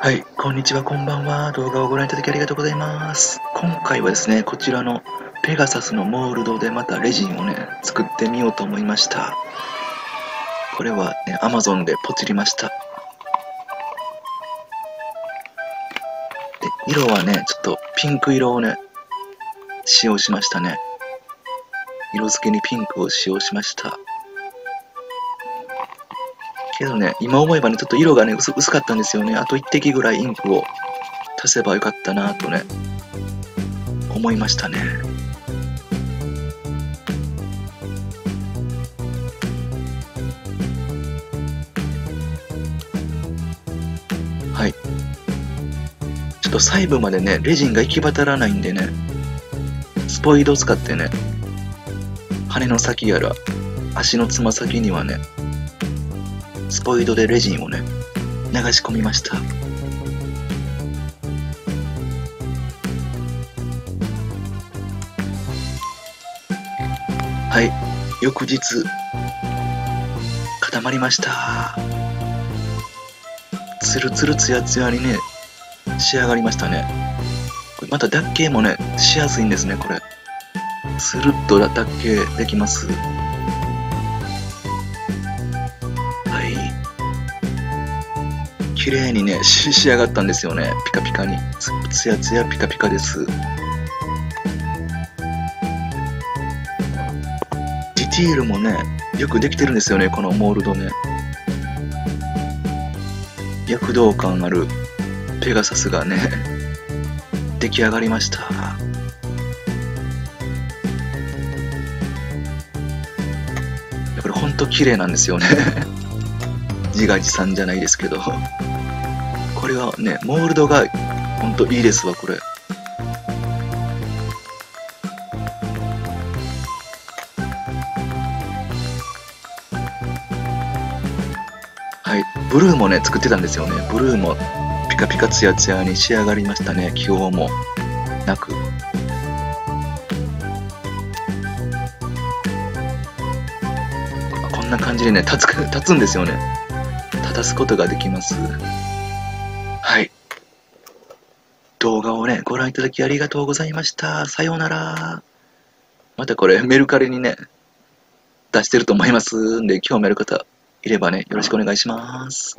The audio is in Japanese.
はい、こんにちは、こんばんは。動画をご覧いただきありがとうございます。今回はですね、こちらのペガサスのモールドでまたレジンをね、作ってみようと思いました。これはね、Amazon でポチりました。で、色はね、ちょっとピンク色をね、使用しましたね。色付けにピンクを使用しました。けどね、今思えばね、ちょっと色がね、薄かったんですよね。あと一滴ぐらいインクを足せばよかったなとね、思いましたね。はい。ちょっと細部までね、レジンが行き渡らないんでね、スポイドを使ってね、羽の先やら、足のつま先にはね、スポイドでレジンをね、流し込みました。はい、翌日、固まりました。ツルツルツヤツヤにね、仕上がりましたね。また脱形もね、しやすいんですね、これ。スルッと脱形できます。綺麗にね、仕上がったんですよね。ピカピカに。つやつやピカピカです。ディティールもね、よくできてるんですよね、このモールドね。躍動感あるペガサスがね、出来上がりました。これほんと綺麗なんですよね。自画自賛じゃないですけど。れはね、モールドがほんといいですわ、これ。はい、ブルーもね、作ってたんですよね。ブルーもピカピカツヤツヤに仕上がりましたね。気泡もなく。こんな感じでね、立つ、立つんですよね。立たすことができます。はい。動画をね、ご覧いただきありがとうございました。さようなら。またこれメルカリにね、出してると思いますんで、興味ある方いればね、よろしくお願いします。